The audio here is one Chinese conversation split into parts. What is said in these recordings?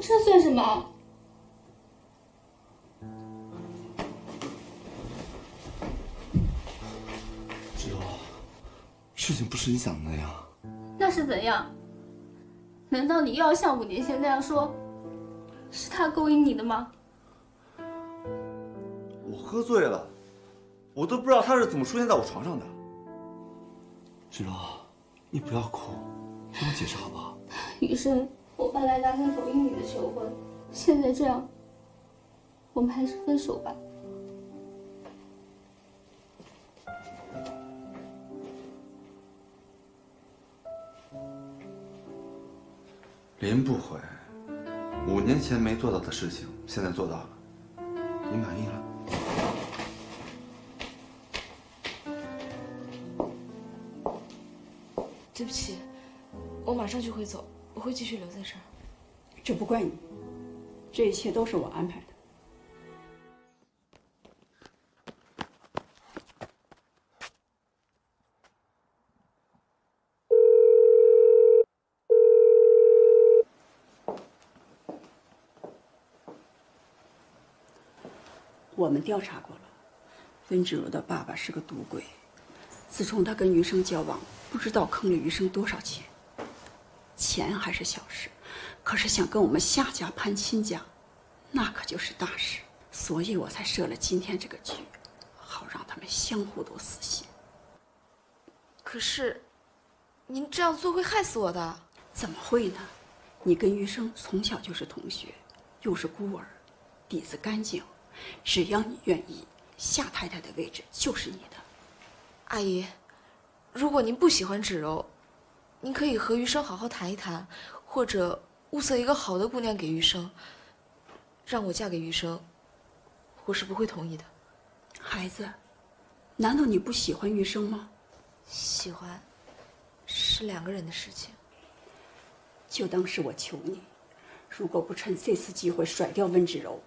这算什么？志柔，事情不是你想的那样。那是怎样？难道你又要像五年前那样说，是他勾引你的吗？我喝醉了，我都不知道他是怎么出现在我床上的。志柔，你不要哭，听我解释好不好？雨生，我爸来打算同意你的求婚，现在这样，我们还是分手吧。林不悔，五年前没做到的事情，现在做到了，你满意了？对不起，我马上就会走，我会继续留在这儿。这不怪你，这一切都是我安排的。我们调查过了，温芷柔的爸爸是个赌鬼。自从他跟余生交往，不知道坑了余生多少钱。钱还是小事，可是想跟我们夏家攀亲家，那可就是大事。所以我才设了今天这个局，好让他们相互都死心。可是，您这样做会害死我的。怎么会呢？你跟余生从小就是同学，又是孤儿，底子干净。只要你愿意，夏太太的位置就是你的。阿姨，如果您不喜欢芷柔，您可以和余生好好谈一谈，或者物色一个好的姑娘给余生，让我嫁给余生，我是不会同意的。孩子，难道你不喜欢余生吗？喜欢，是两个人的事情。就当是我求你，如果不趁这次机会甩掉温芷柔，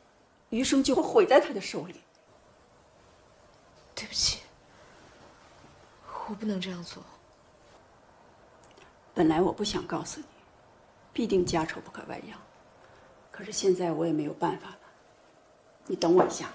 余生就会毁在他的手里。对不起，我不能这样做。本来我不想告诉你，必定家丑不可外扬。可是现在我也没有办法了，你等我一下。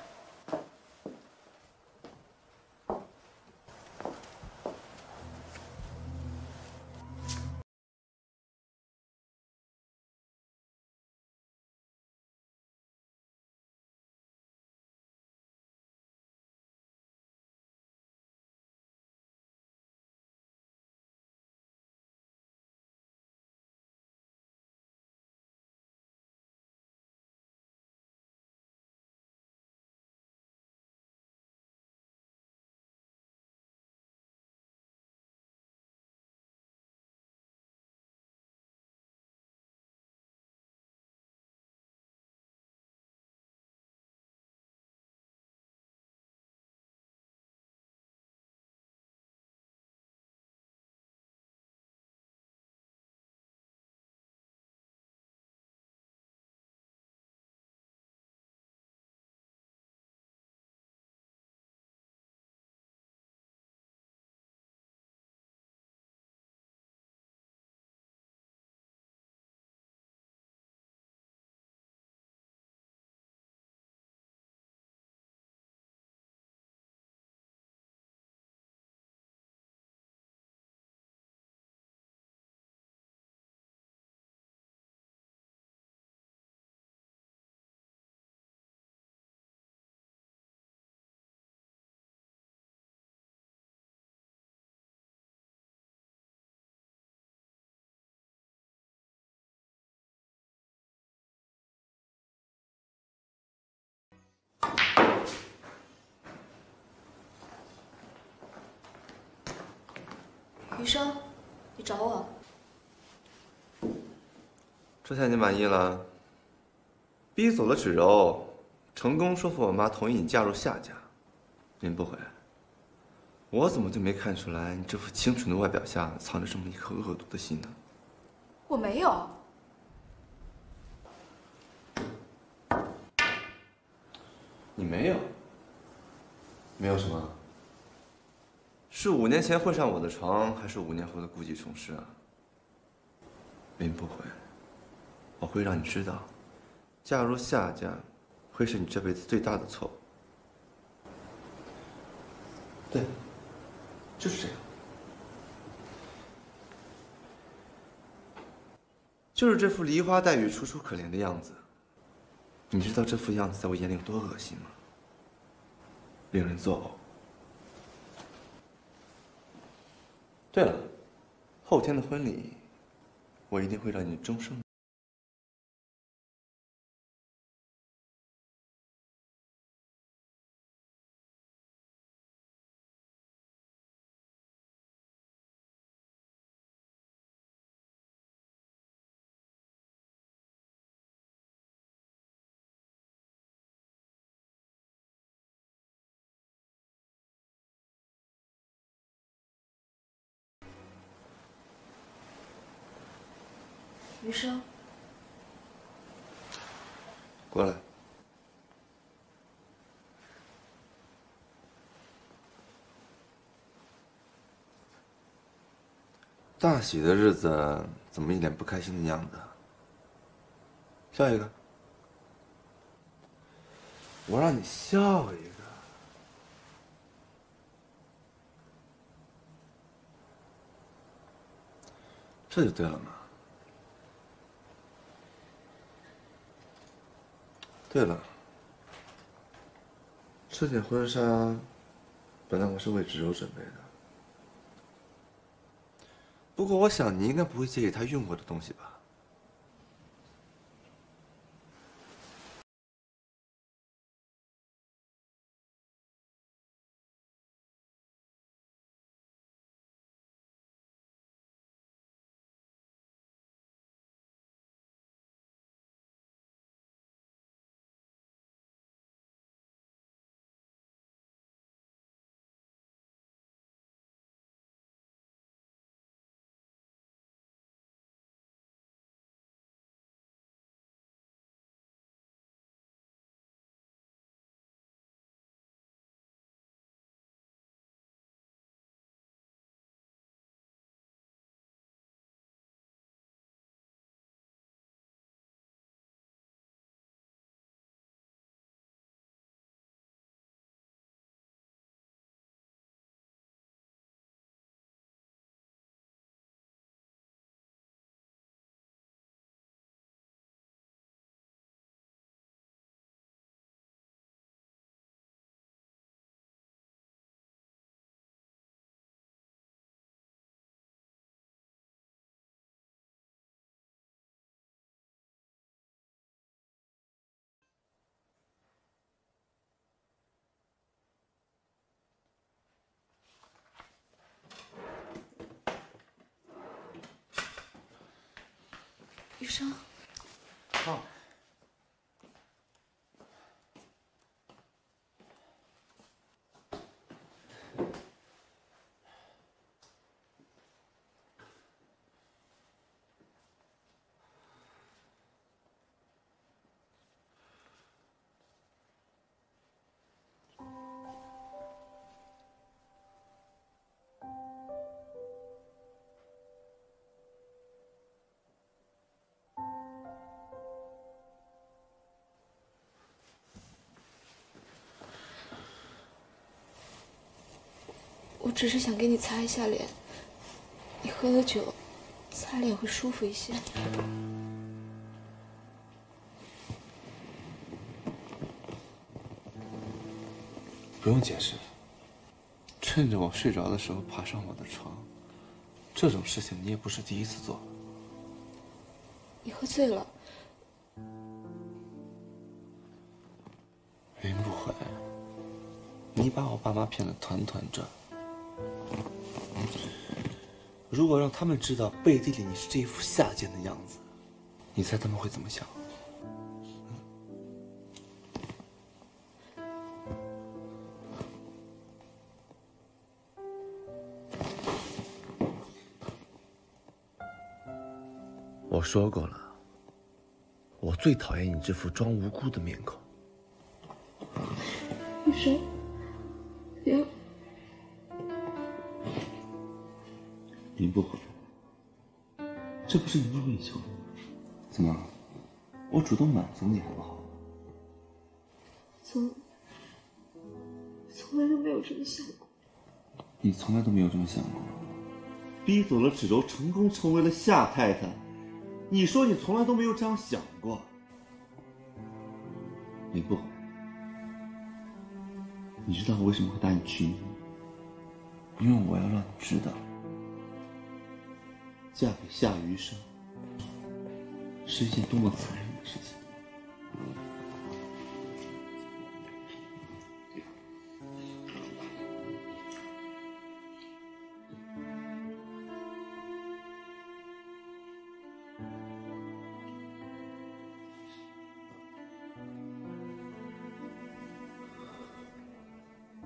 余生，你找我？这下你满意了？逼走了芷柔，成功说服我妈同意你嫁入夏家。您不悔，我怎么就没看出来你这副清纯的外表下藏着这么一颗恶毒的心呢？我没有。你没有？没有什么？是五年前混上我的床，还是五年后的故技重施啊？林不悔，我会让你知道，嫁入夏家，会是你这辈子最大的错误。对，就是这样，就是这副梨花带雨、楚楚可怜的样子。你知道这副样子在我眼里有多恶心吗？令人作呕。对了，后天的婚礼，我一定会让你终生。生，过来。大喜的日子，怎么一脸不开心的样子？笑一个。我让你笑一个。这就对了嘛。对了，这件婚纱本来我是为芷柔准备的，不过我想你应该不会介意她用过的东西吧？生，好。只是想给你擦一下脸，你喝了酒，擦脸会舒服一些。不用解释。趁着我睡着的时候爬上我的床，这种事情你也不是第一次做。你喝醉了，林不悔，你把我爸妈骗得团团转。如果让他们知道背地里你是这一副下贱的样子，你猜他们会怎么想？我说过了，我最讨厌你这副装无辜的面孔。余生，林不悔，这不是你梦寐以求的吗？怎么，我主动满足你好不好？从从来都没有这么想过。你从来都没有这么想过？逼走了芷柔，成功成为了夏太太。你说你从来都没有这样想过？林不，你知道我为什么会答应娶你吗？因为我要让你知道，嫁给夏余生是一件多么残忍的事情。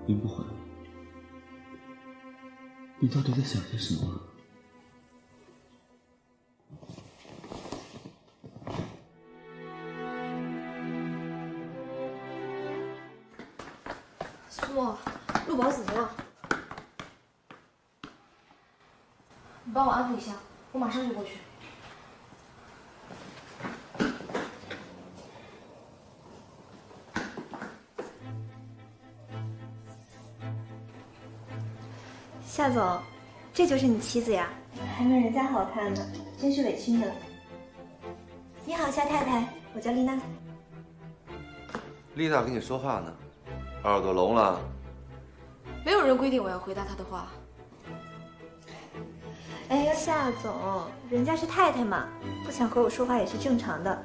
林不悔，你到底在想些什么？就是你妻子呀，还没人家好看呢，真是委屈你了。你好，夏太太，我叫丽娜。丽娜跟你说话呢，耳朵聋了？没有人规定我要回答她的话。哎呀，夏总，人家是太太嘛，不想和我说话也是正常的，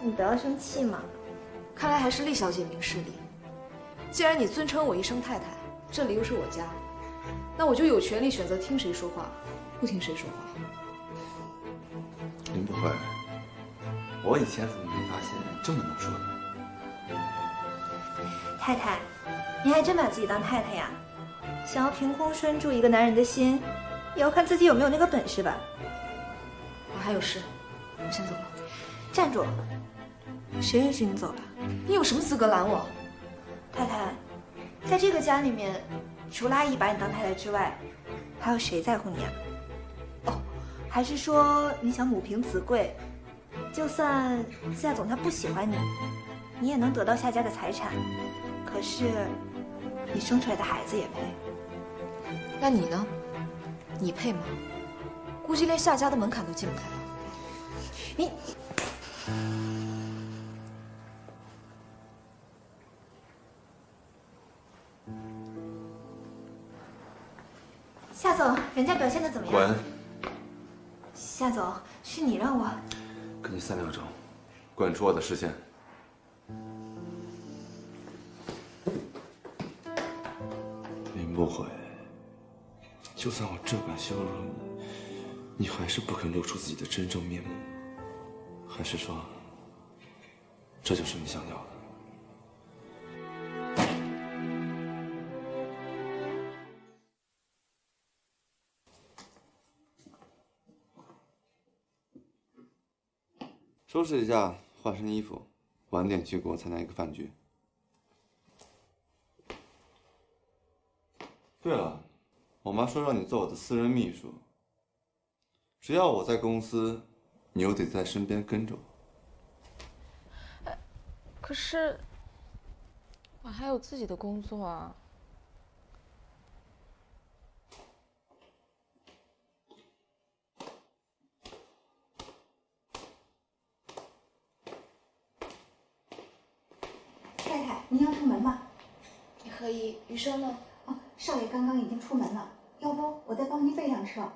你不要生气嘛。看来还是厉小姐明事理。既然你尊称我一声太太，这里又是我家，那我就有权利选择听谁说话，不听谁说话。林不会，我以前怎么没发现你这么能说呢？太太，您还真把自己当太太呀？想要凭空拴住一个男人的心，也要看自己有没有那个本事吧。我还有事，我先走了。站住！谁允许你走了？你有什么资格拦我？太太，在这个家里面，除了阿姨把你当太太之外，还有谁在乎你啊？哦，还是说你想母凭子贵，就算夏总他不喜欢你，你也能得到夏家的财产？可是，你生出来的孩子也配？那你呢？你配吗？估计连夏家的门槛都进不开。你。夏总，人家表现的怎么样？滚！夏总，是你让我……给你三秒钟，滚出我的视线。林不悔，就算我这般羞辱你，你还是不肯露出自己的真正面目，还是说，这就是你想要的？收拾一下，换身衣服，晚点去给我参加一个饭局。对了，我妈说让你做我的私人秘书，只要我在公司，你又得在身边跟着我。可是，我还有自己的工作啊。太门吗？你可以，余生呢？哦，少爷刚刚已经出门了，要不我再帮您备辆车？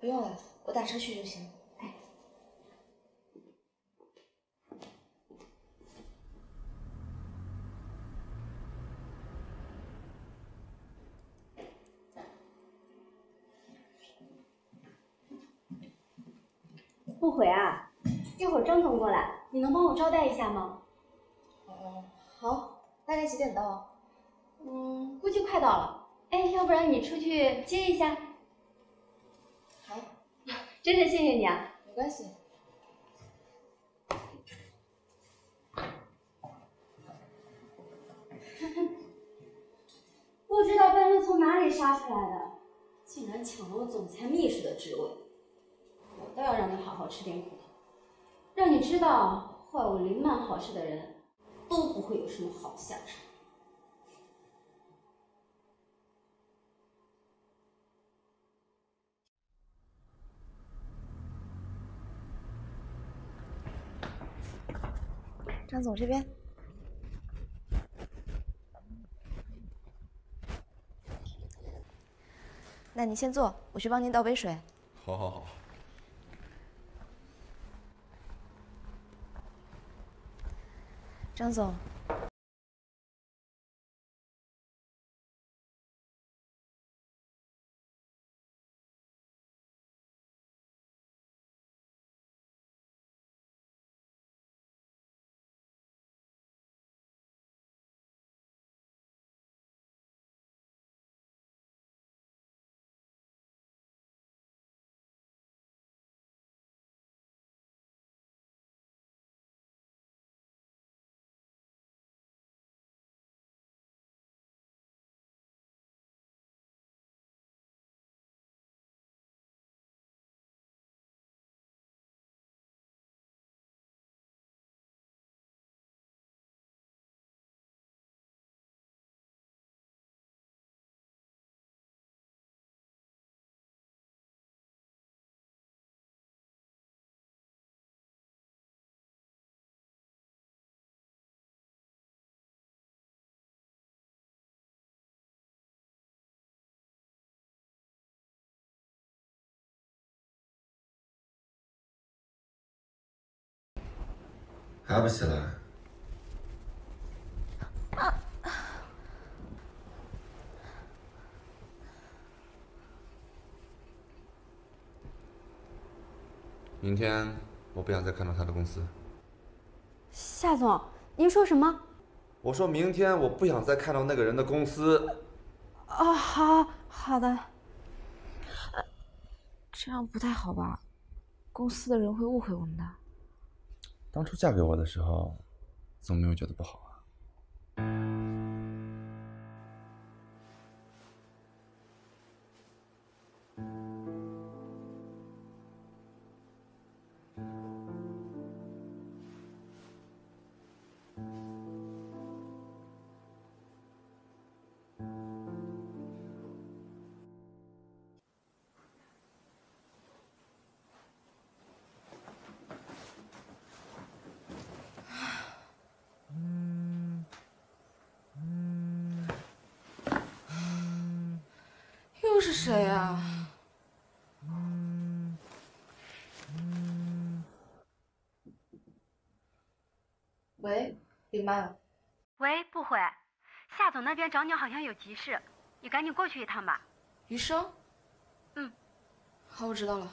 不用了，我打车去就行。哎，不悔啊！一会儿张总过来，你能帮我招待一下吗？哦，好，大概几点到？嗯，估计快到了。哎，要不然你出去接一下？好，真的谢谢你啊！没关系。不知道半路从哪里杀出来的，竟然抢了我总裁秘书的职位，我倒要让你好好吃点苦头。让你知道，坏我林曼好事的人，都不会有什么好下场。张总这边。那你先坐，我去帮您倒杯水。好，好，好。张总。还不起来？明天我不想再看到他的公司。夏总，您说什么？我说明天我不想再看到那个人的公司。啊，好好的。这样不太好吧？公司的人会误会我们的。当初嫁给我的时候，怎么没有觉得不好啊？喂，不悔，夏总那边找你好像有急事，你赶紧过去一趟吧。余生。嗯，好，我知道了。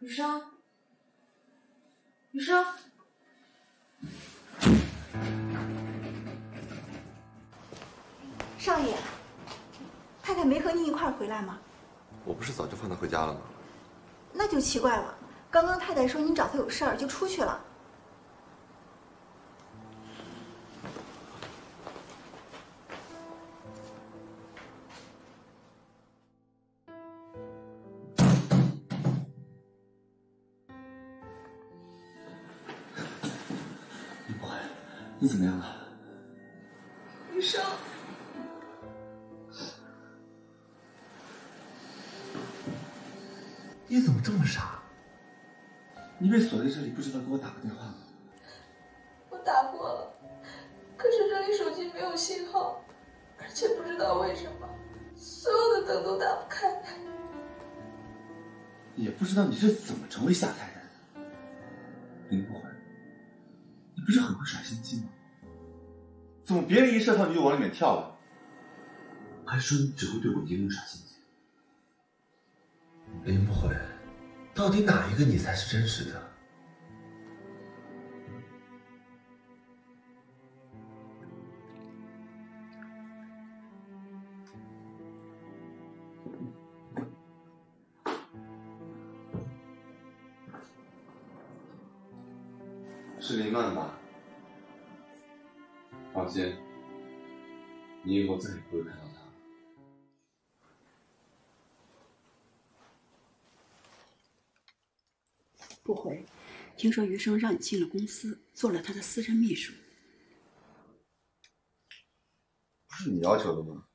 余生，余生。少爷，太太没和您一块儿回来吗？我不是早就放他回家了吗？那就奇怪了。刚刚太太说您找他有事儿，就出去了。给我打个电话吗？我打过了，可是这里手机没有信号，而且不知道为什么，所有的灯都打不开。也不知道你是怎么成为夏太太的。林不悔，你不是很会耍心机吗？怎么别人一射套你就往里面跳了？还说你只会对我一个人耍心机。林不悔，到底哪一个你才是真实的？是林曼吧？放心。你以后再也不会看到他了。不回，听说余生让你进了公司，做了他的私人秘书。不是你要求的吗？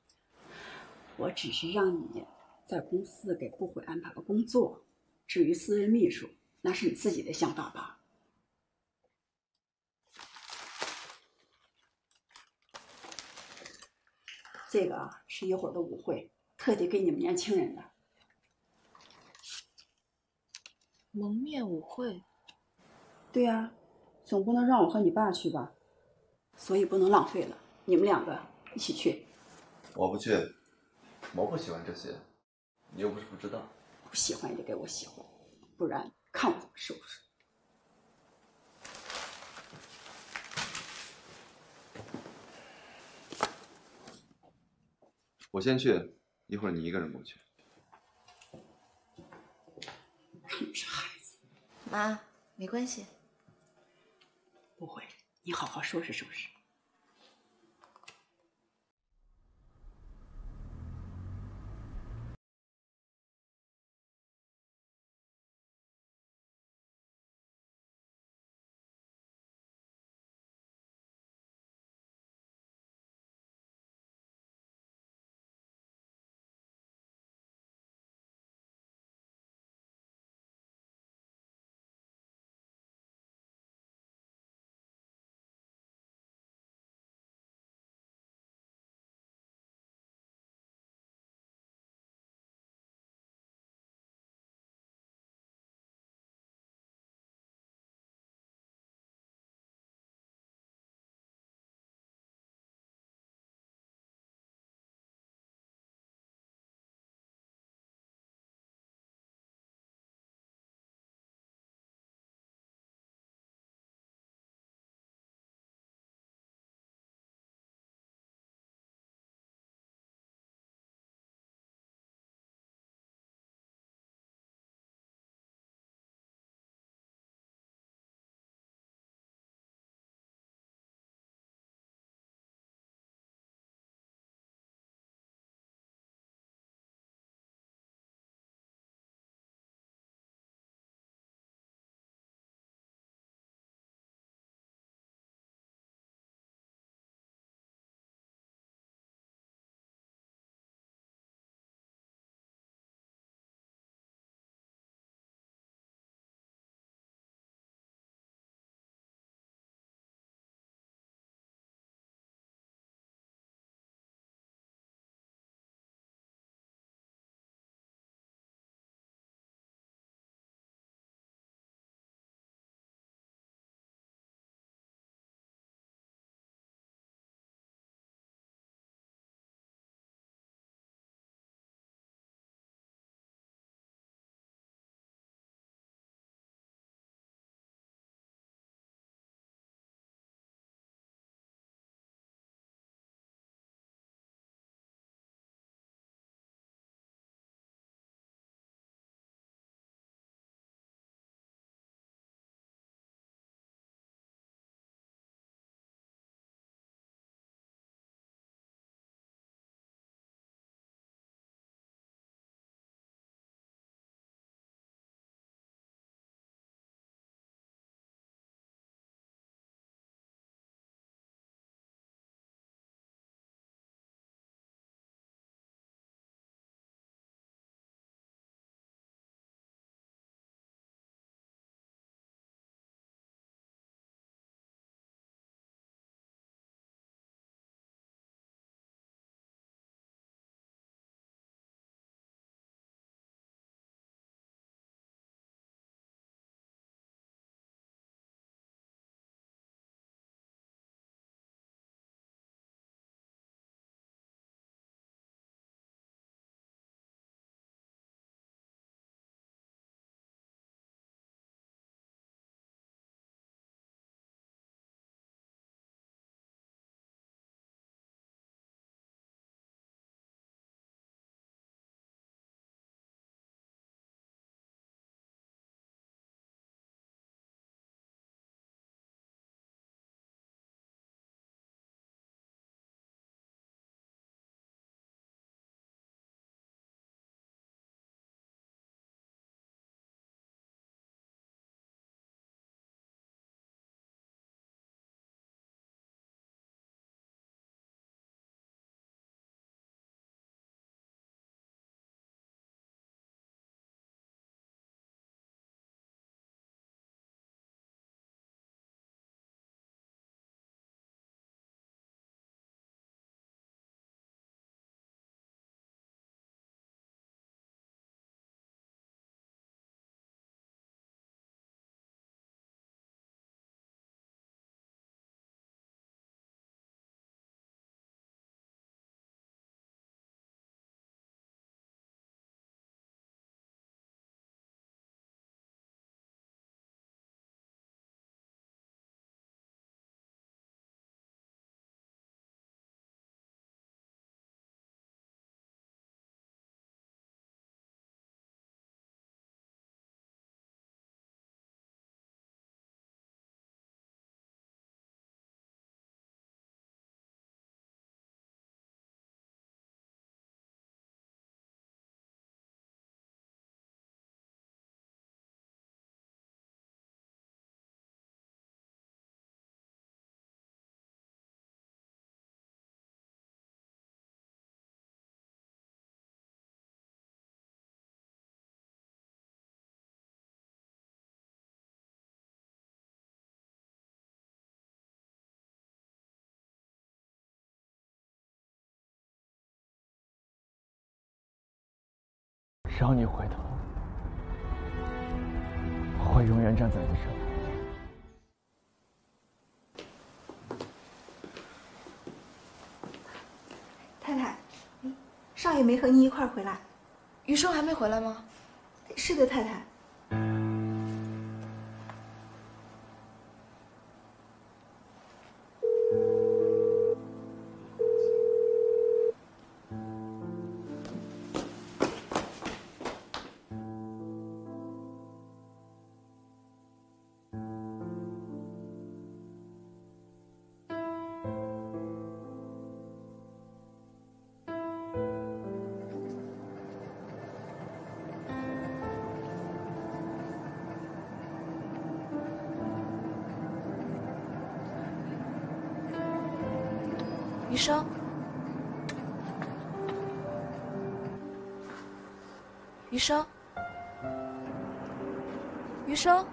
我只是让你在公司给不回安排个工作，至于私人秘书，那是你自己的想法吧。这个啊，是一会儿的舞会，特地给你们年轻人的。蒙面舞会，对呀、总不能让我和你爸去吧？所以不能浪费了，你们两个一起去。我不去，我不喜欢这些，你又不是不知道。不喜欢也得给我喜欢，不然看我怎么收拾。我先去，一会儿你一个人过去。看你是孩子，妈，没关系。不会，你好好收拾收拾。只要你回头，我会永远站在你这里。太太，少爷没和你一块儿回来。余生还没回来吗？是的，太太。余生，余生，余生，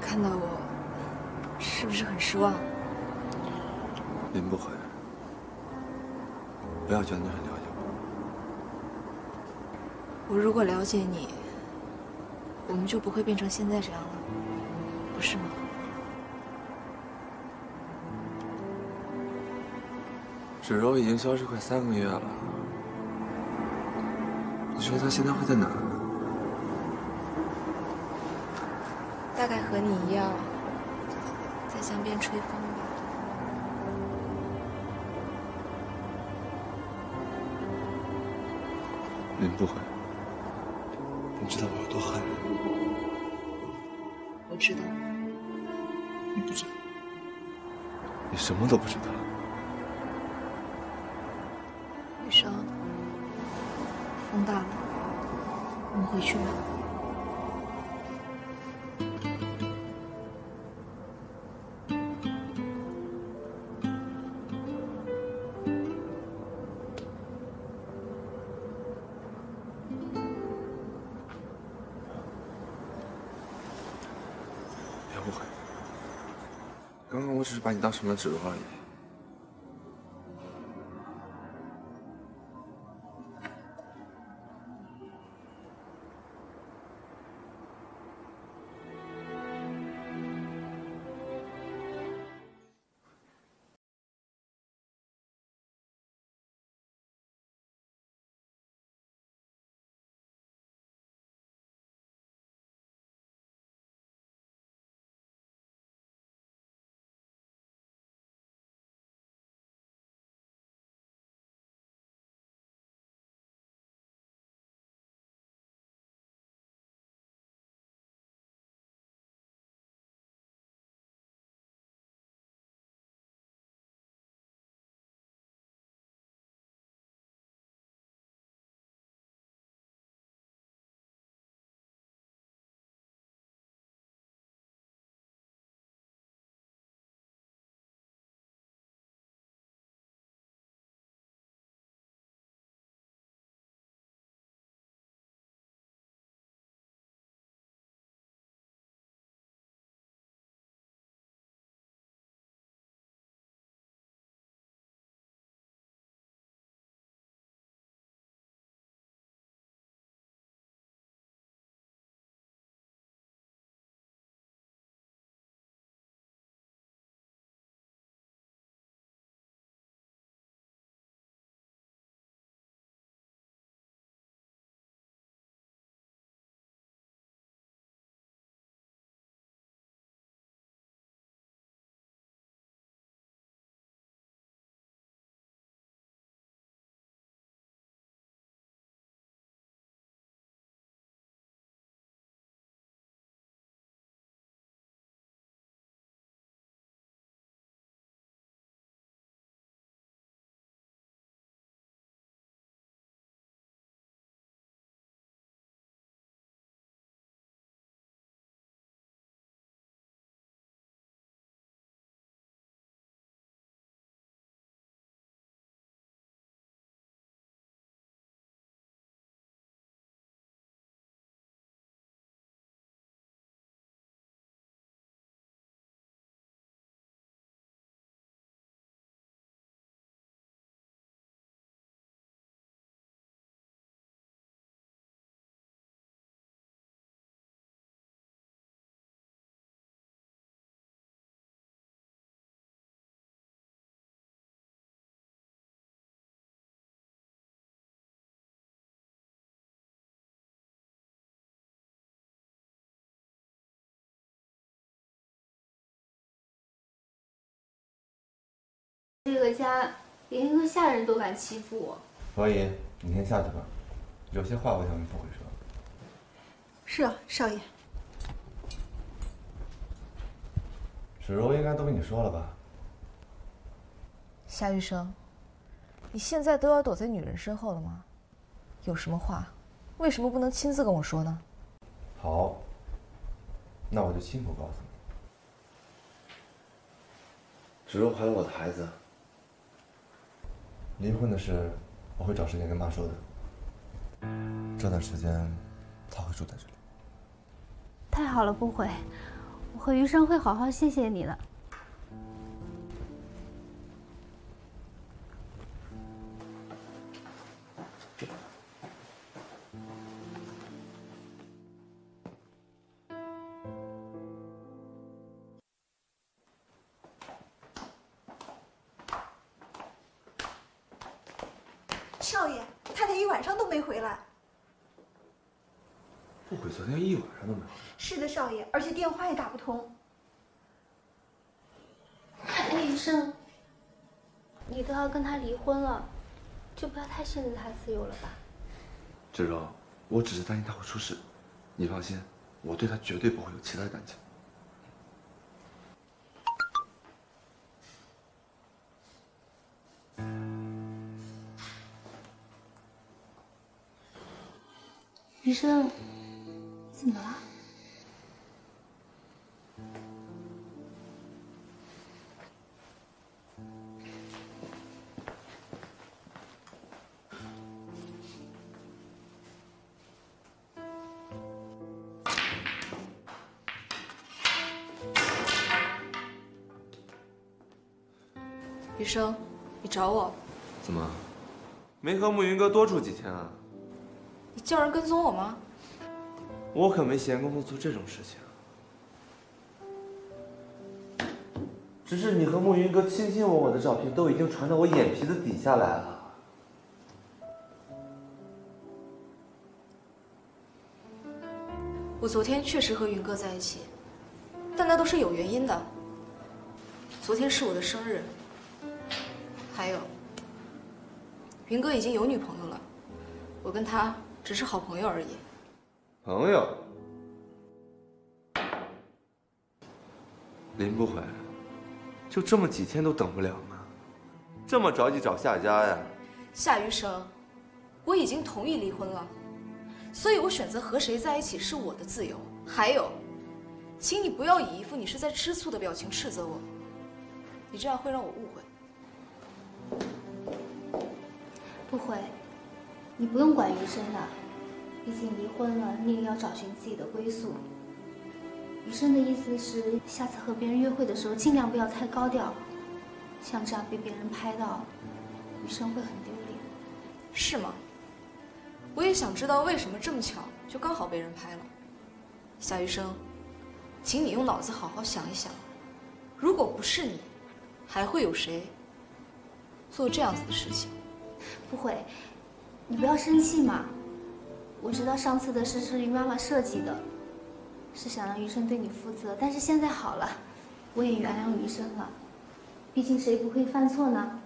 看到我，是不是很失望？林不悔，不要觉得你很了解我。如果了解你，我们就不会变成现在这样了，不是吗？芷柔已经消失快三个月了，你说她现在会在哪儿？大概和你一样，在江边吹风吧。您不悔，你知道我有多恨你？我知道，你不知道，你什么都不知道。把你当成了芷柔而已。这个家连一个下人都敢欺负我。所以你先下去吧，有些话我想跟不会说。是啊，少爷。芷柔应该都跟你说了吧？夏玉生，你现在都要躲在女人身后了吗？有什么话，为什么不能亲自跟我说呢？好，那我就亲口告诉你，芷柔怀了我的孩子，离婚的事我会找时间跟妈说的。这段时间她会住在这里。太好了，不悔，我和余生会好好谢谢你的。跟他离婚了，就不要太限制他自由了吧？芷柔，我只是担心他会出事，你放心，我对他绝对不会有其他的感情。医生，怎么了？生，你找我？怎么，没和慕云哥多住几天啊？你叫人跟踪我吗？我可没闲工夫做这种事情。只是你和慕云哥卿卿我我的照片都已经传到我眼皮子底下来了。我昨天确实和云哥在一起，但那都是有原因的。昨天是我的生日，还有，云哥已经有女朋友了，我跟他只是好朋友而已。朋友，林不悔，就这么几天都等不了吗？这么着急找夏家呀？夏余生，我已经同意离婚了，所以我选择和谁在一起是我的自由。还有，请你不要以一副你是在吃醋的表情斥责我，你这样会让我误会。不悔，你不用管余生的，毕竟离婚了，你也要找寻自己的归宿。余生的意思是，下次和别人约会的时候，尽量不要太高调，像这样被别人拍到，余生会很丢脸。是吗？我也想知道为什么这么巧，就刚好被人拍了。夏余生，请你用脑子好好想一想，如果不是你，还会有谁做这样子的事情？不会，你不要生气嘛。我知道上次的事是于妈妈设计的，是想让余生对你负责，但是现在好了，我也原谅余生了。毕竟谁不会犯错呢？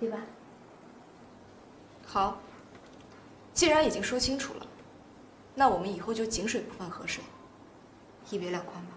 对吧？好，既然已经说清楚了，那我们以后就井水不犯河水，一别两宽吧。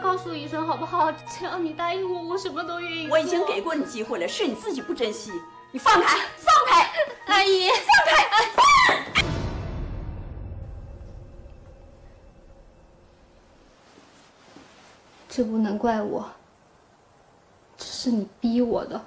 告诉医生好不好？只要你答应我，我什么都愿意。我已经给过你机会了，是你自己不珍惜。你放开，放开，阿姨，放开！这不能怪我，这是你逼我的。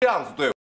这样子对。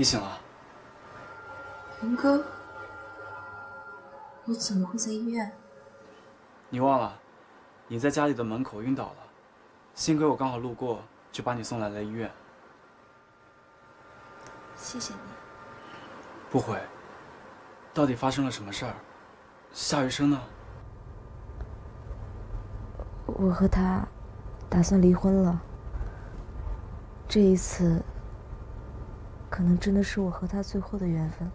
你醒了。云哥，你怎么会在医院？你忘了，你在家里的门口晕倒了，幸亏我刚好路过，就把你送来了医院。谢谢你。不悔，到底发生了什么事儿？夏雨生呢？我和他打算离婚了。这一次，可能真的是我和他最后的缘分了。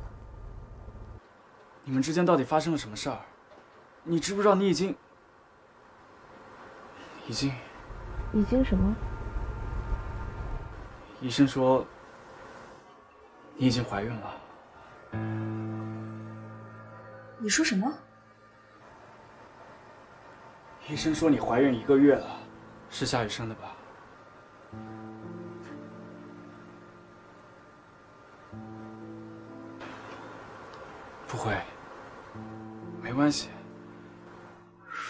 你们之间到底发生了什么事儿？你知不知道你已经，已经，已经什么？医生说你已经怀孕了。你说什么？医生说你怀孕一个月了，是夏雨生的吧？不会，没关系。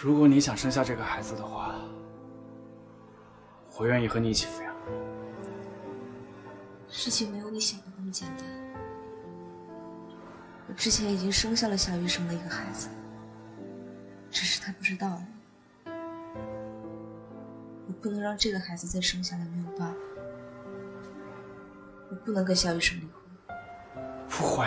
如果你想生下这个孩子的话，我愿意和你一起抚养。事情没有你想的那么简单。我之前已经生下了夏雨生的一个孩子，只是他不知道。我不能让这个孩子再生下来没有爸爸。我不能跟夏雨生离婚。不会。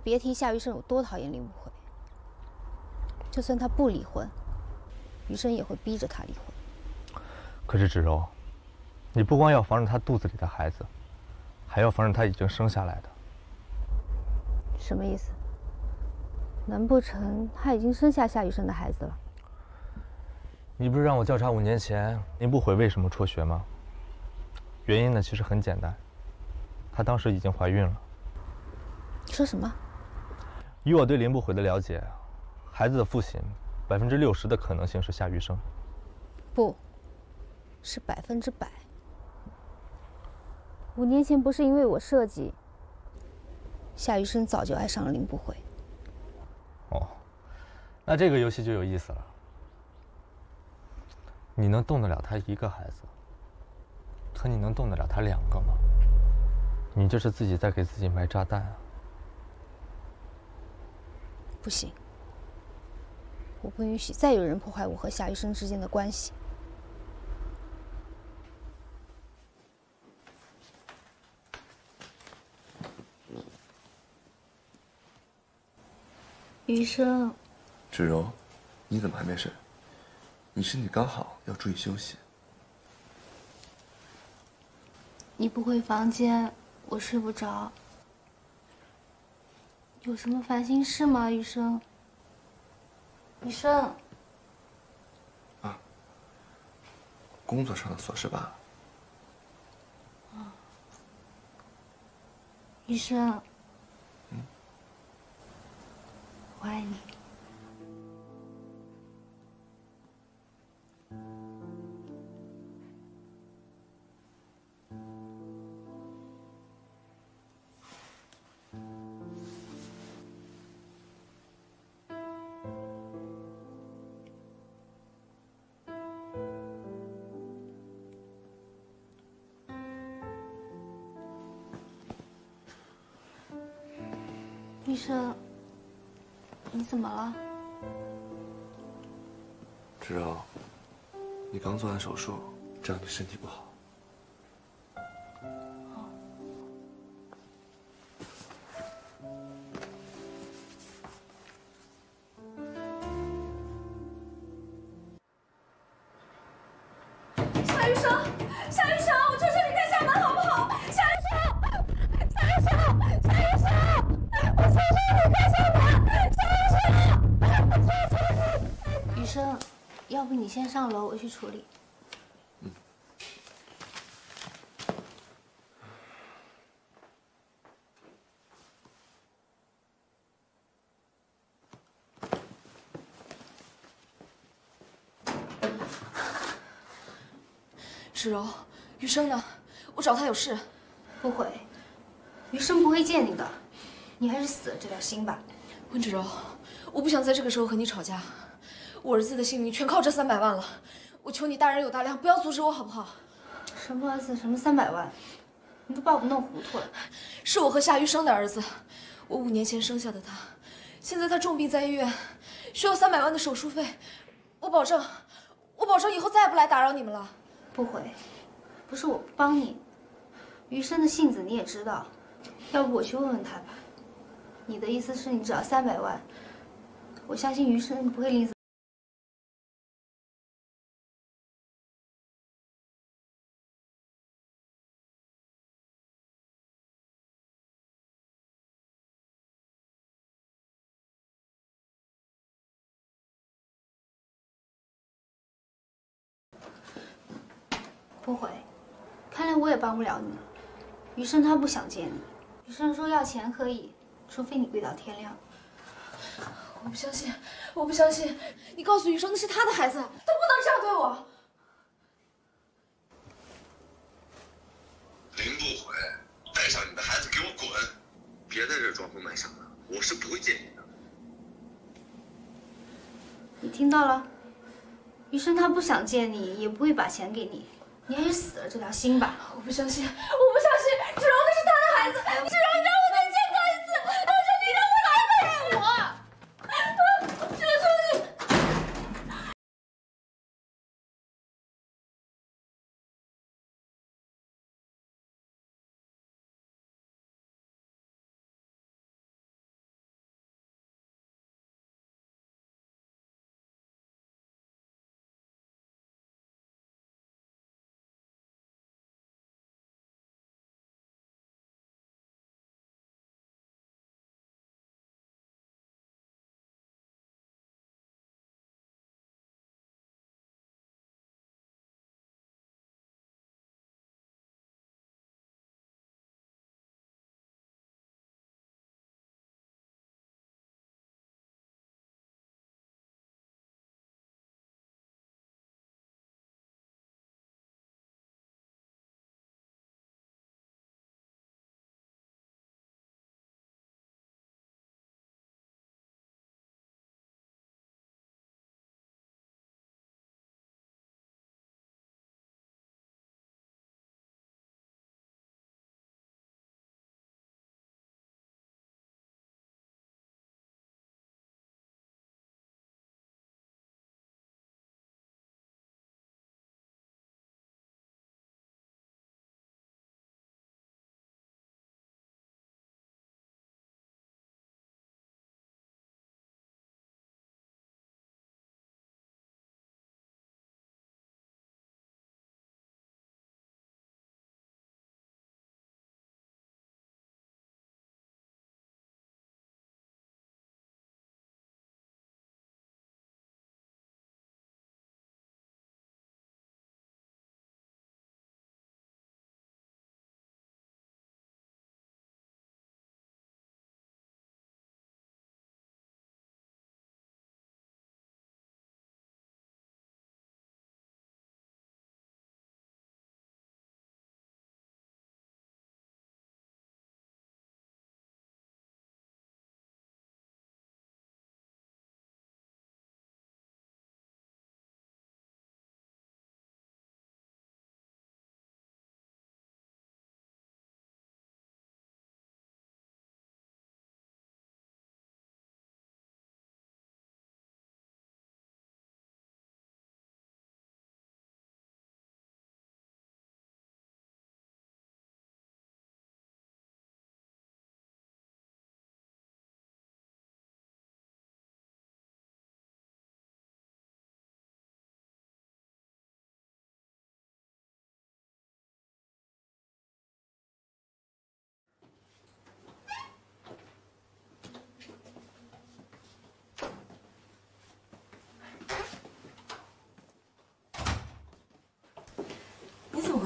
别提夏余生有多讨厌林不悔，就算他不离婚，余生也会逼着他离婚。可是芷柔，你不光要防着他肚子里的孩子，还要防着他已经生下来的。什么意思？难不成他已经生下夏余生的孩子了？你不是让我调查五年前林不悔为什么辍学吗？原因呢，其实很简单，她当时已经怀孕了。你说什么？以我对林不悔的了解，孩子的父亲百分之六十的可能性是夏余生。不，是百分之百。五年前不是因为我设计，夏余生早就爱上了林不悔。哦，那这个游戏就有意思了。你能动得了他一个孩子，可你能动得了他两个吗？你这是自己在给自己埋炸弹啊！不行，我不允许再有人破坏我和夏余生之间的关系。余生，芷柔，你怎么还没睡？你身体刚好，要注意休息。你不回房间，我睡不着。有什么烦心事吗，医生？医生，啊工作上的琐事吧。医生，嗯我爱你。怎么了？芷柔，你刚做完手术，这样对身体不好。芷柔，余生呢？我找他有事。不会，余生不会见你的，你还是死了这条心吧。温芷柔，我不想在这个时候和你吵架，我儿子的性命全靠这三百万了，我求你大人有大量，不要阻止我好不好？什么儿子，什么三百万，你都把我弄糊涂了。是我和夏余生的儿子，我五年前生下的他，现在他重病在医院，需要三百万的手术费，我保证，我保证以后再也不来打扰你们了。不会，不是我不帮你，余生的性子你也知道，要不我去问问他吧。你的意思是你只要三百万，我相信余生不会吝啬。帮不了你。余生他不想见你，余生说要钱可以，除非你跪到天亮。我不相信，我不相信！你告诉余生那是他的孩子，他不能这样对我。林不悔，带上你的孩子给我滚！别在这儿装疯卖傻的，我是不会见你的。你听到了？余生他不想见你，也不会把钱给你，你还是死了这条心吧。我不相信，我不相信！芷柔那是他的孩子，芷柔。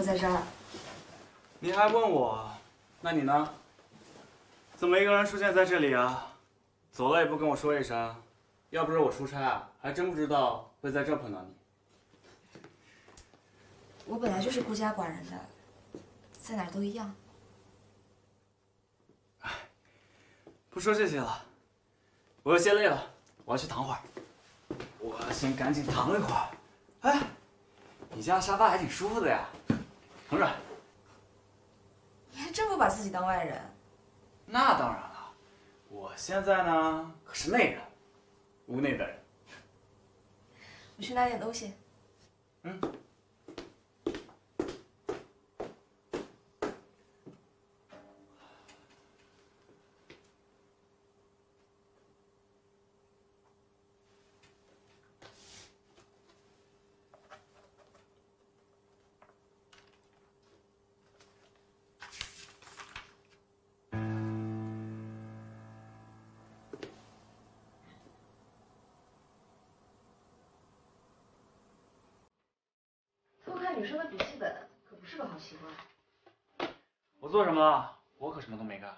在这儿？你还问我？那你呢？怎么一个人出现在这里啊？走了也不跟我说一声，要不是我出差啊，还真不知道会在这碰到你。我本来就是孤家寡人的，在哪儿都一样。哎不说这些了，我有些累了，我要去躺会儿。我先赶紧躺一会儿。哎，你家沙发还挺舒服的呀，躺着。你还真不把自己当外人？那当然了，我现在呢可是内人，屋内的人。我去拿点东西。嗯。看女生的笔记本可不是个好习惯。我做什么了？我可什么都没干。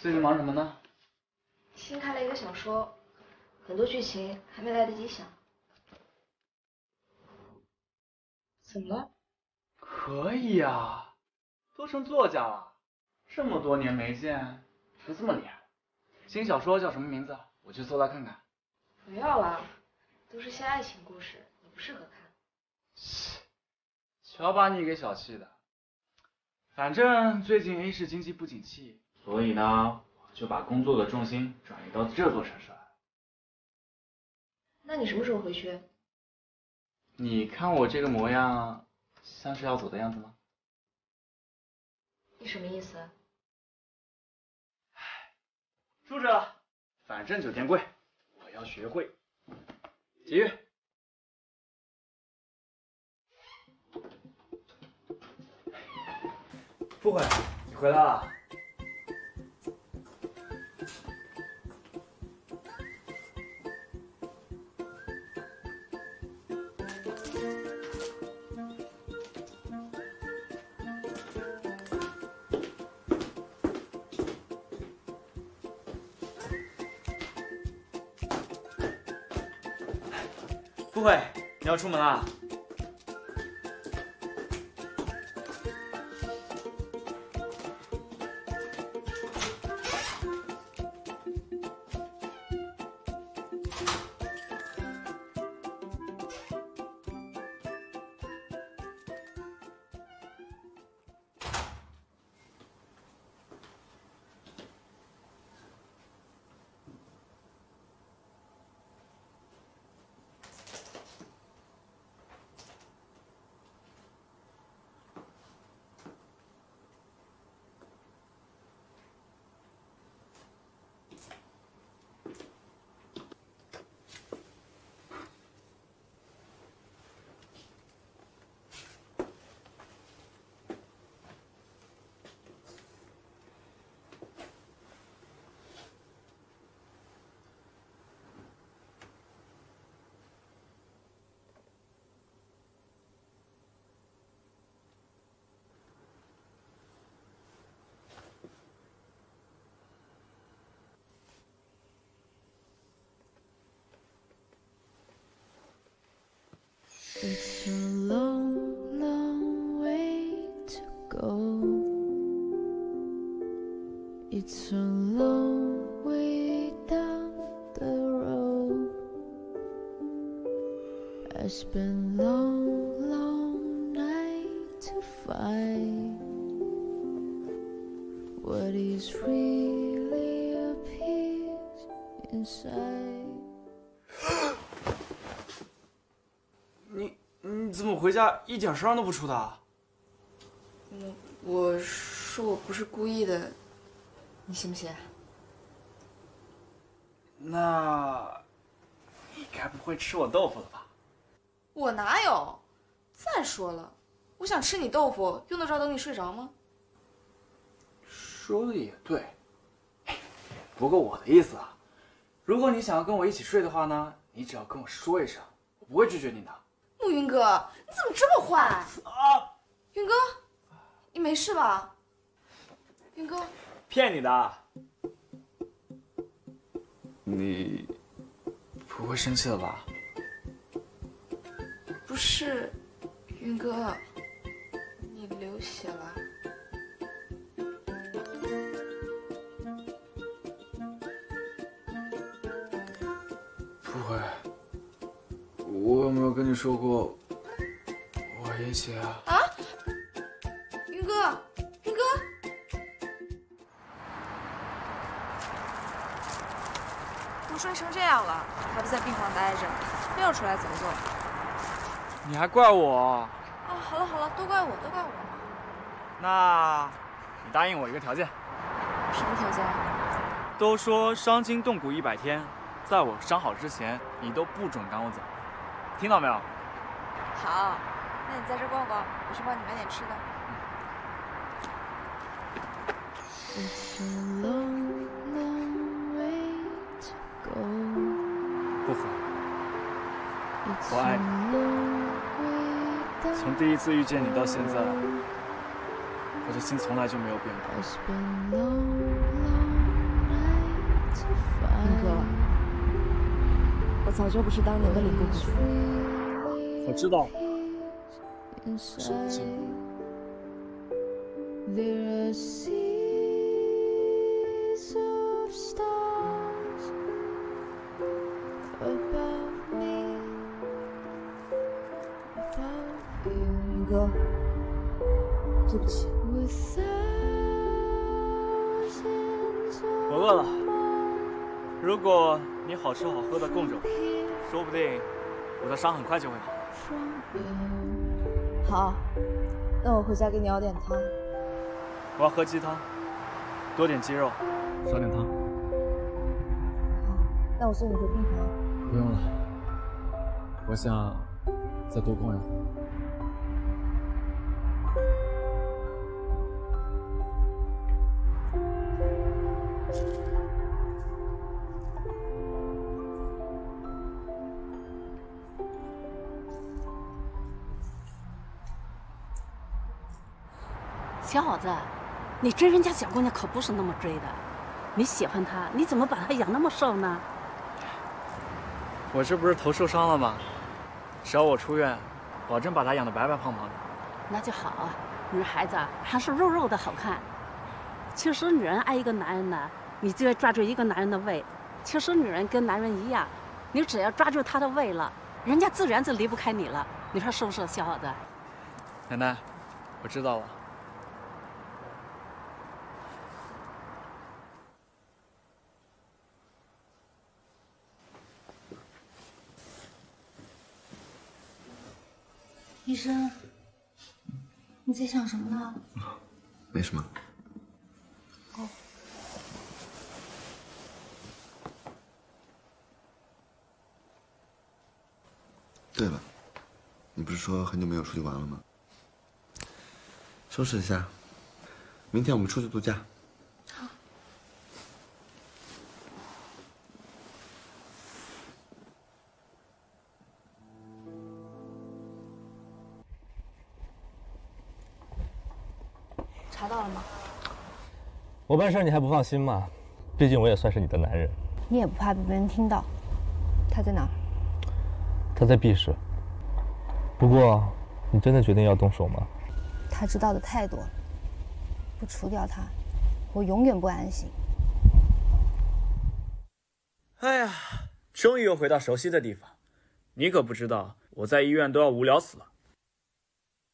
最近忙什么呢？新开了一个小说，很多剧情还没来得及想。怎么了？可以啊，都成作家了，这么多年没见，就这么厉害。新小说叫什么名字？我去搜来看看。不要了，都是些爱情故事，你不适合看。瞧把你给小气的。反正最近 A 市经济不景气，所以呢，我就把工作的重心转移到这座城市来。那你什么时候回去？你看我这个模样，像是要走的样子吗？你什么意思？住着，反正酒店贵，我你要学会节约。不悔，你回来了。不会，你要出门啦？It's a long, long way to go. It's a long way down the road. I spent long, long night to find 么回家一点声都不出的？我我说我不是故意的，你信不信？那，你该不会吃我豆腐了吧？我哪有？再说了，我想吃你豆腐，用得着等你睡着吗？说的也对。不过我的意思啊，如果你想要跟我一起睡的话呢，你只要跟我说一声，我不会拒绝你的。暮云哥，你怎么这么坏？啊！云哥，你没事吧？云哥，骗你的。你不会生气了吧？不是，云哥，你流血了。不会。我有没有跟你说过我晕血啊？啊！云哥，云哥，都摔成这样了，还不在病房待着，非要出来走走。你还怪我？啊，好了好了，都怪我，都怪我。那，你答应我一个条件。什么条件？都说伤筋动骨一百天，在我伤好之前，你都不准赶我走，听到没有？好，那你在这逛逛，我去帮你买点吃的。不回。我爱你。从第一次遇见你到现在，我的心从来就没有变过。我早就不是当年的李公子。我知道。哥，对不起，我饿了。如果你好吃好喝的供着我，说不定我的伤很快就会好。好，那我回家给你熬点汤。我要喝鸡汤，多点鸡肉，少点汤。好那我送你回病房。不用了，我想再多逛一会儿。小伙子，你追人家小姑娘可不是那么追的。你喜欢她，你怎么把她养那么瘦呢？我这不是头受伤了吗？只要我出院，保证把她养得白白胖胖的。那就好啊，女孩子还是肉肉的好看。其实女人爱一个男人呢，你就要抓住一个男人的胃。其实女人跟男人一样，你只要抓住他的胃了，人家自然就离不开你了。你说是不是，小伙子？奶奶，我知道了。医生，你在想什么呢？没什么。哦，对了，你不是说很久没有出去玩了吗？收拾一下，明天我们出去度假。我办事你还不放心吗？毕竟我也算是你的男人。你也不怕被别人听到？他在哪儿？他在 B 市。不过，你真的决定要动手吗？他知道的太多了，不除掉他，我永远不安心。哎呀，终于又回到熟悉的地方。你可不知道，我在医院都要无聊死了。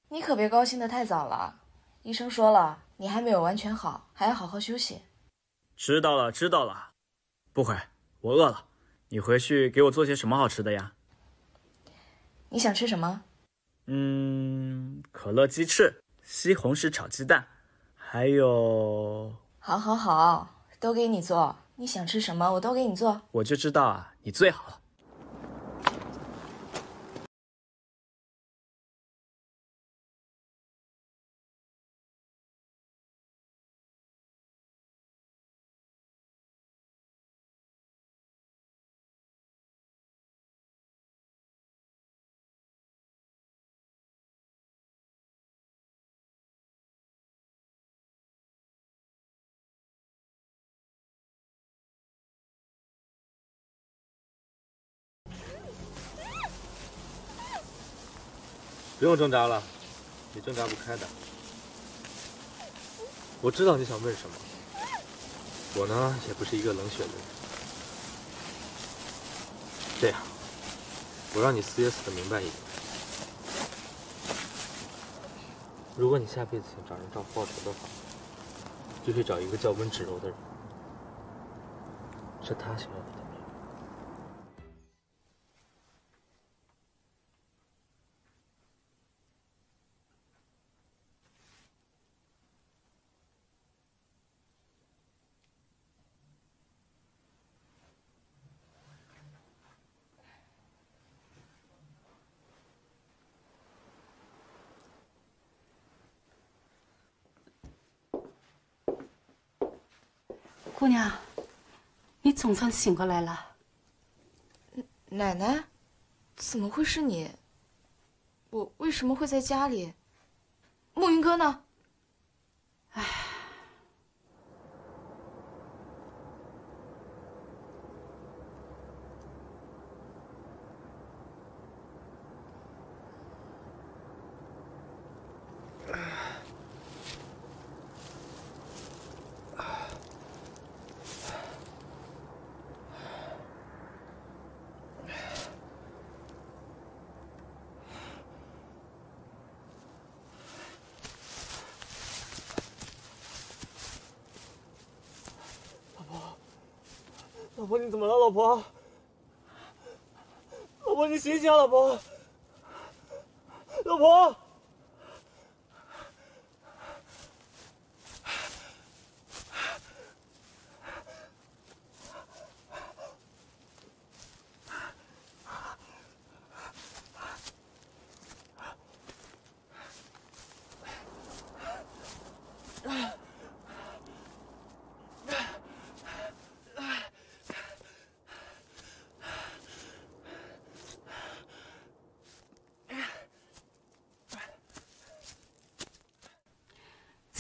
你可别高兴的太早了，医生说了，你还没有完全好，还要好好休息。知道了，知道了。不悔，我饿了。你回去给我做些什么好吃的呀？你想吃什么？嗯，可乐鸡翅、西红柿炒鸡蛋，还有……好，好，好，都给你做。你想吃什么，我都给你做。我就知道啊，你最好了。不用挣扎了，你挣扎不开的。我知道你想问什么，我呢也不是一个冷血的人。这样，我让你死也死的明白一点。如果你下辈子想找人找报仇的话，就去找一个叫温芷柔的人，是他想要的命。姑娘，你总算醒过来了。奶奶，怎么会是你？我为什么会在家里？慕云哥呢？老婆，你怎么了，老婆？老婆，你醒醒啊，老婆！老婆！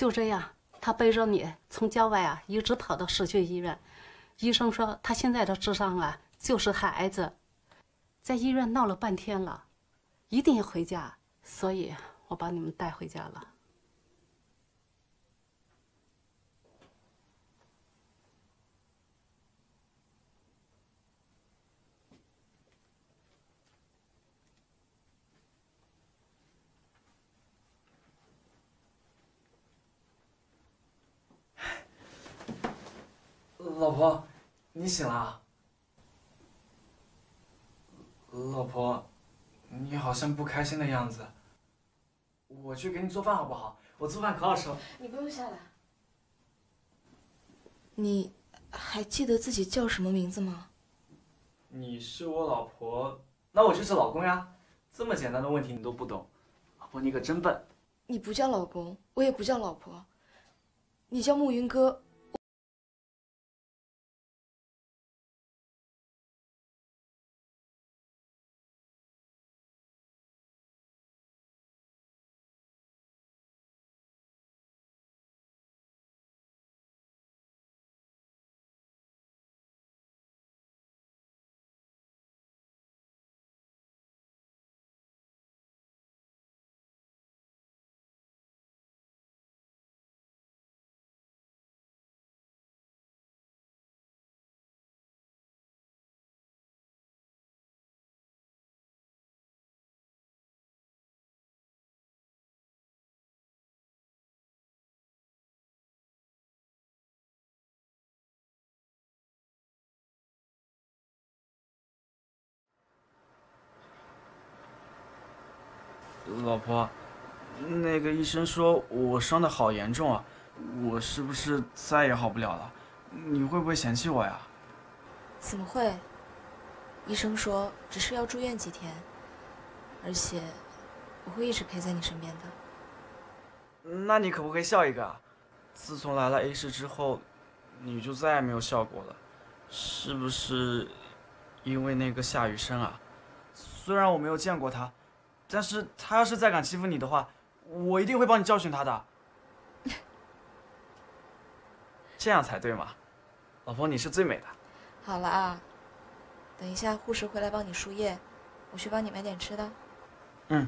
就这样，他背着你从郊外啊一直跑到市区医院。医生说他现在的智商啊就是孩子，在医院闹了半天了，一定要回家，所以我把你们带回家了。老婆，你醒了。老婆，你好像不开心的样子。我去给你做饭好不好？我做饭可好吃了。你不用下来。你还记得自己叫什么名字吗？你是我老婆，那我就是老公呀。这么简单的问题你都不懂，老婆你可真笨。你不叫老公，我也不叫老婆，你叫暮云哥。老婆，那个医生说我伤的好严重啊，我是不是再也好不了了？你会不会嫌弃我呀？怎么会？医生说只是要住院几天，而且我会一直陪在你身边的。那你可不可以笑一个啊？自从来了 A 市之后，你就再也没有笑过了，是不是因为那个夏雨生啊？虽然我没有见过他。但是他要是再敢欺负你的话，我一定会帮你教训他的。这样才对嘛，老婆，你是最美的。好了啊，等一下护士回来帮你输液，我去帮你买点吃的。嗯。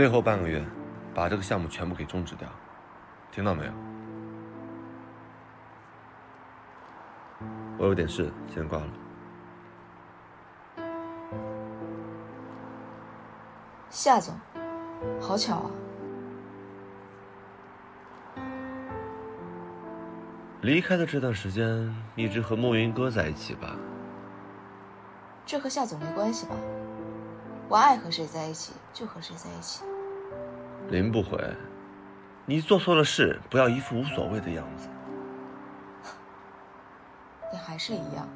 最后半个月，把这个项目全部给终止掉，听到没有？我有点事，先挂了。夏总，好巧啊！离开的这段时间，一直和慕云哥在一起吧？这和夏总没关系吧？我爱和谁在一起就和谁在一起。林不悔，你做错了事，不要一副无所谓的样子。你还是一样，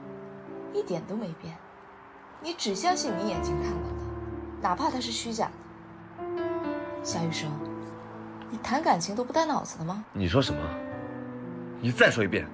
一点都没变。你只相信你眼睛看到的，哪怕它是虚假的。夏雨生，你谈感情都不带脑子的吗？你说什么？你再说一遍。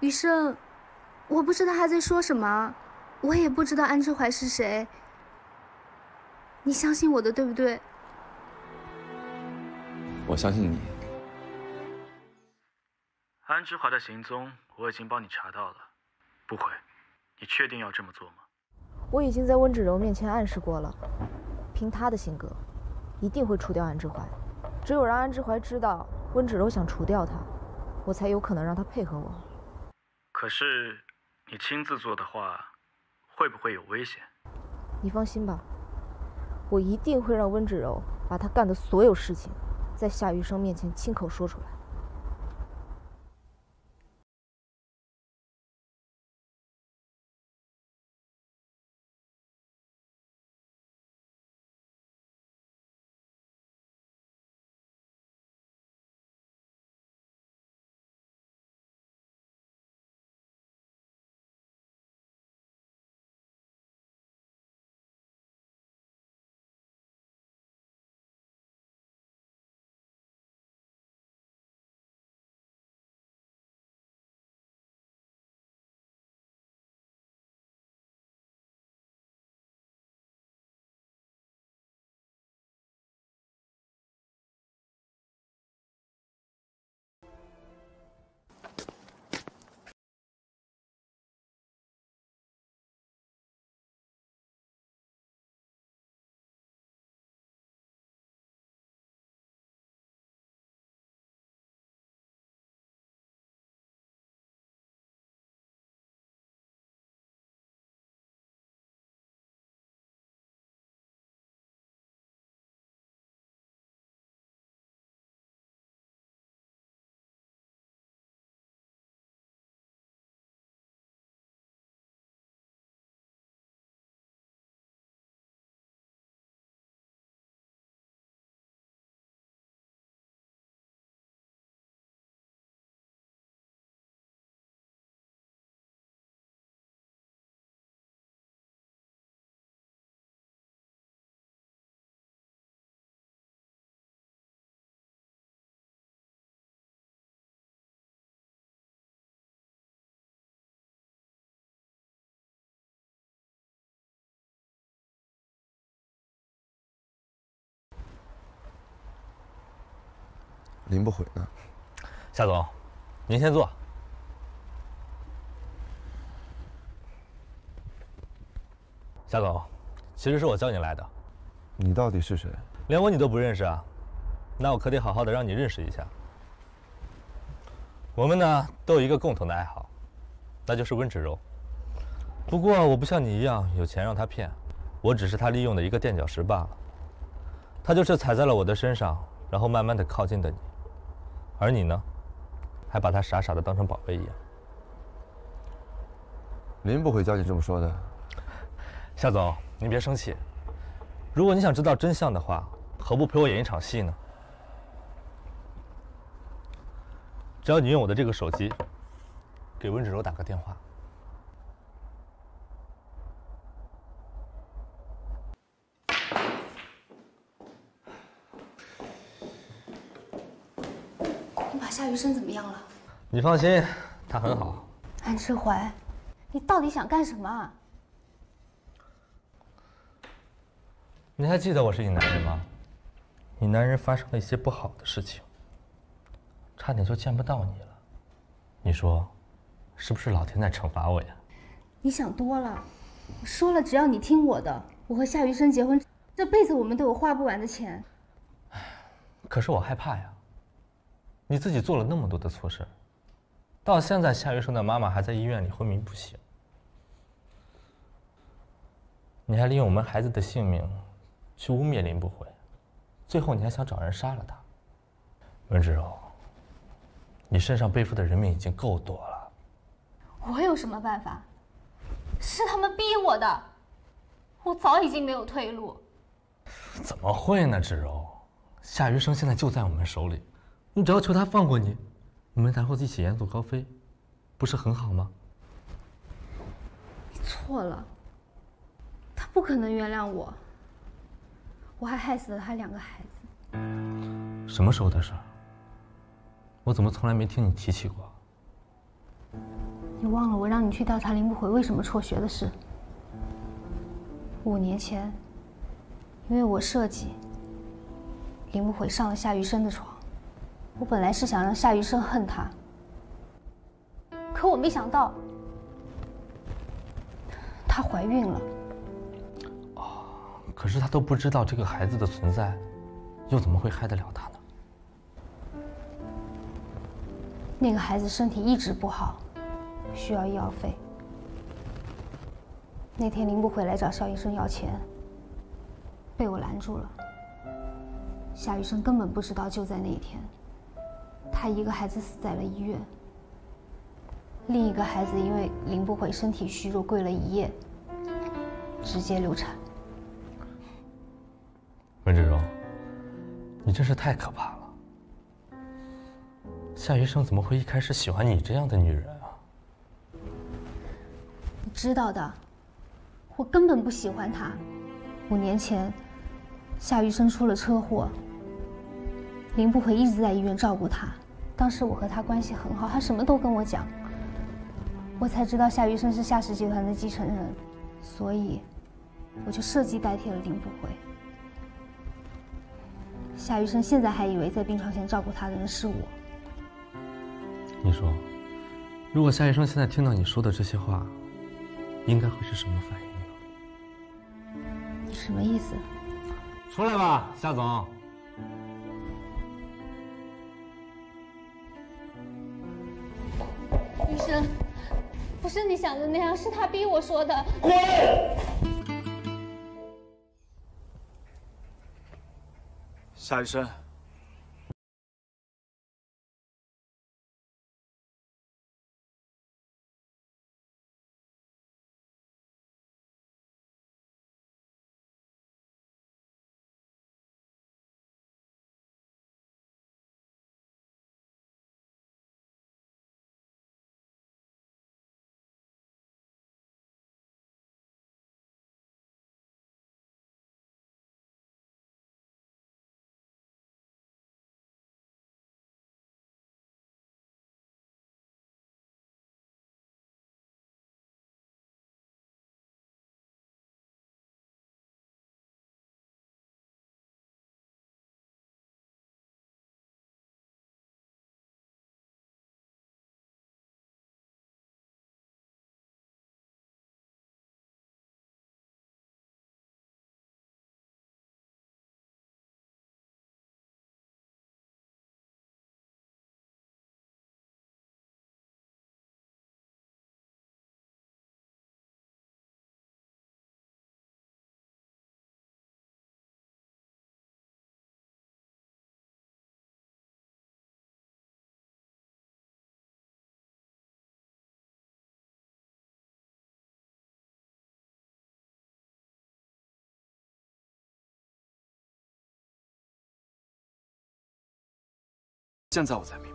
余生，我不知道他在说什么，我也不知道安之怀是谁。你相信我的，对不对？我相信你。安之怀的行踪我已经帮你查到了，不悔，你确定要这么做吗？我已经在温芷柔面前暗示过了，凭她的性格，一定会除掉安之怀。只有让安之怀知道温芷柔想除掉他，我才有可能让他配合我。可是，你亲自做的话，会不会有危险？你放心吧，我一定会让温芷柔把她干的所有事情，在夏余生面前亲口说出来。林不悔呢？夏总您先坐。夏总其实是我叫你来的。你到底是谁？连我你都不认识啊？那我可得好好的让你认识一下。我们呢都有一个共同的爱好那就是温芷柔不过我不像你一样有钱让她骗我只是她利用的一个垫脚石罢了。她就是踩在了我的身上然后慢慢的靠近的你。而你呢，还把他傻傻的当成宝贝一样。林不会教你这么说的。夏总，您别生气。如果你想知道真相的话，何不陪我演一场戏呢？只要你用我的这个手机，给温芷柔打个电话。你把夏余生怎么样了？你放心，他很好。安志怀，你到底想干什么啊？你还记得我是你男人吗？你男人发生了一些不好的事情，差点就见不到你了。你说，是不是老天在惩罚我呀？你想多了。我说了，只要你听我的，我和夏余生结婚，这辈子我们都有花不完的钱。可是我害怕呀。你自己做了那么多的错事，到现在夏余生的妈妈还在医院里昏迷不醒，你还利用我们孩子的性命去污蔑林不悔，最后你还想找人杀了他。温芷柔，你身上背负的人命已经够多了。我有什么办法？是他们逼我的，我早已经没有退路。怎么会呢，芷柔？夏余生现在就在我们手里。你只要求他放过你，你们然后一起远走高飞，不是很好吗？你错了，他不可能原谅我，我还害死了他两个孩子。什么时候的事儿？我怎么从来没听你提起过？你忘了我让你去调查林不悔为什么辍学的事？五年前，因为我设计，林不悔上了夏雨生的床。我本来是想让夏余生恨他，可我没想到，她怀孕了。哦，可是她都不知道这个孩子的存在，又怎么会害得了她呢？那个孩子身体一直不好，需要医药费。那天林不悔来找夏医生要钱，被我拦住了。夏医生根本不知道，就在那一天。他一个孩子死在了医院，另一个孩子因为林不悔身体虚弱跪了一夜，直接流产。温志荣，你真是太可怕了！夏余生怎么会一开始喜欢你这样的女人啊？你知道的，我根本不喜欢他。五年前，夏余生出了车祸。林不悔一直在医院照顾他，当时我和他关系很好，他什么都跟我讲，我才知道夏余生是夏氏集团的继承人，所以我就设计代替了林不悔。夏余生现在还以为在病床前照顾他的人是我。你说，如果夏医生现在听到你说的这些话，应该会是什么反应呢？你什么意思？出来吧，夏总。不是你想的那样，是他逼我说的。滚！夏医生。现在我才明白。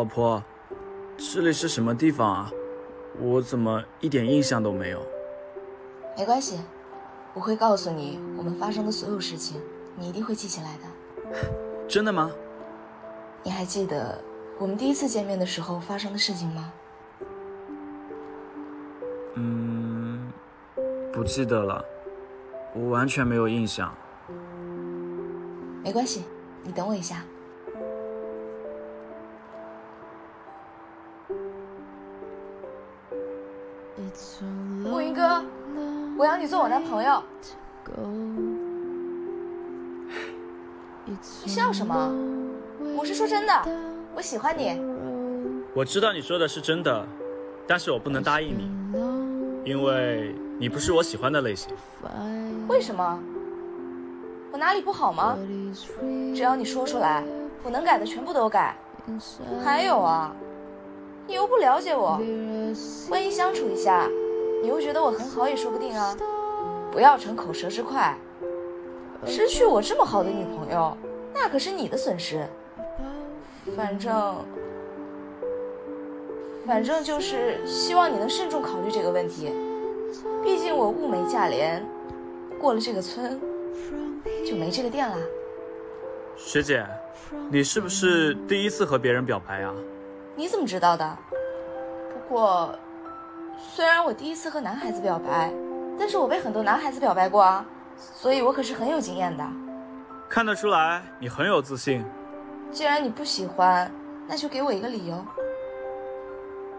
老婆，这里是什么地方啊？我怎么一点印象都没有？没关系，我会告诉你我们发生的所有事情，你一定会记起来的。真的吗？你还记得我们第一次见面的时候发生的事情吗？嗯，不记得了，我完全没有印象。没关系，你等我一下。我要你做我男朋友。你笑什么？我是说真的，我喜欢你。我知道你说的是真的，但是我不能答应你，因为你不是我喜欢的类型。为什么？我哪里不好吗？只要你说出来，我能改的全部都改。还有啊，你又不了解我，万一相处一下，你又觉得我很好也说不定啊。不要逞口舌之快，失去我这么好的女朋友，那可是你的损失。反正，反正就是希望你能慎重考虑这个问题。毕竟我物美价廉，过了这个村就没这个店了。学姐，你是不是第一次和别人表白啊？你怎么知道的？不过，虽然我第一次和男孩子表白，但是我被很多男孩子表白过啊，所以我可是很有经验的。看得出来你很有自信。既然你不喜欢，那就给我一个理由。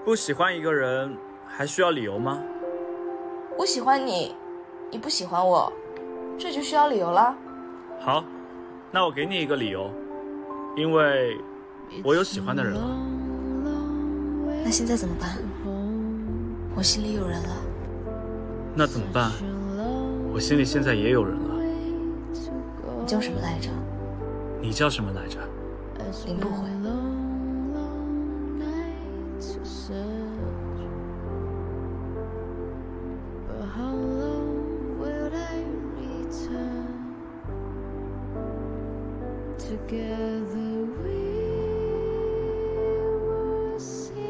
不喜欢一个人还需要理由吗？我喜欢你，你不喜欢我，这就需要理由了。好，那我给你一个理由，因为我有喜欢的人了。那现在怎么办？我心里有人了。那怎么办？我心里现在也有人了。你叫什么来着？你叫什么来着？林不悔。